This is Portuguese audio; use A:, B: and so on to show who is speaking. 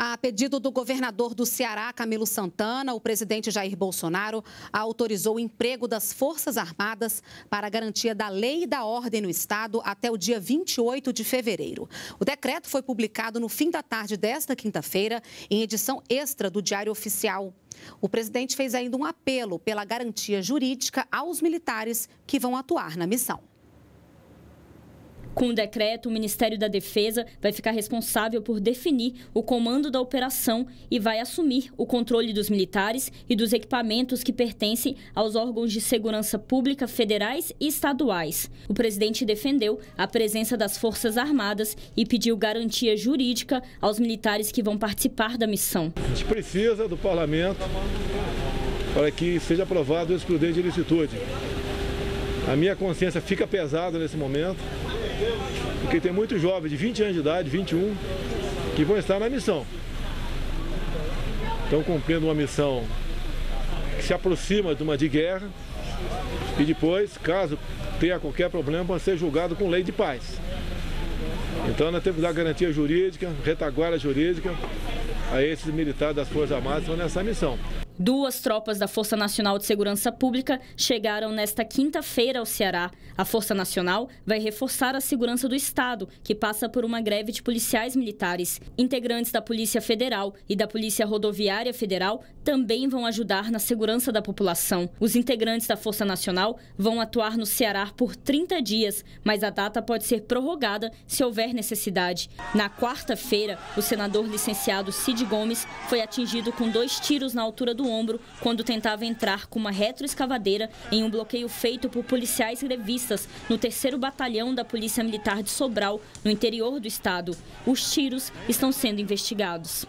A: A pedido do governador do Ceará, Camilo Santana, o presidente Jair Bolsonaro autorizou o emprego das Forças Armadas para garantia da lei e da ordem no estado até o dia 28 de fevereiro. O decreto foi publicado no fim da tarde desta quinta-feira em edição extra do Diário Oficial. O presidente fez ainda um apelo pela garantia jurídica aos militares que vão atuar na missão.
B: Com o decreto, o Ministério da Defesa vai ficar responsável por definir o comando da operação e vai assumir o controle dos militares e dos equipamentos que pertencem aos órgãos de segurança pública federais e estaduais. O presidente defendeu a presença das Forças Armadas e pediu garantia jurídica aos militares que vão participar da missão.
C: A gente precisa do parlamento para que seja aprovado esse prudente de licitude. A minha consciência fica pesada nesse momento porque tem muitos jovens de 20 anos de idade, 21, que vão estar na missão. Estão cumprindo uma missão que se aproxima de uma de guerra e depois, caso tenha qualquer problema, pode ser julgado com lei de paz. Então nós temos que dar garantia jurídica, retaguarda jurídica a esses militares das Forças Armadas que estão nessa missão.
B: Duas tropas da Força Nacional de Segurança Pública chegaram nesta quinta-feira ao Ceará. A Força Nacional vai reforçar a segurança do Estado, que passa por uma greve de policiais militares. Integrantes da Polícia Federal e da Polícia Rodoviária Federal também vão ajudar na segurança da população. Os integrantes da Força Nacional vão atuar no Ceará por 30 dias, mas a data pode ser prorrogada se houver necessidade. Na quarta-feira, o senador licenciado Cid Gomes foi atingido com dois tiros na altura do ombro quando tentava entrar com uma retroescavadeira em um bloqueio feito por policiais grevistas no 3 Batalhão da Polícia Militar de Sobral, no interior do estado. Os tiros estão sendo investigados.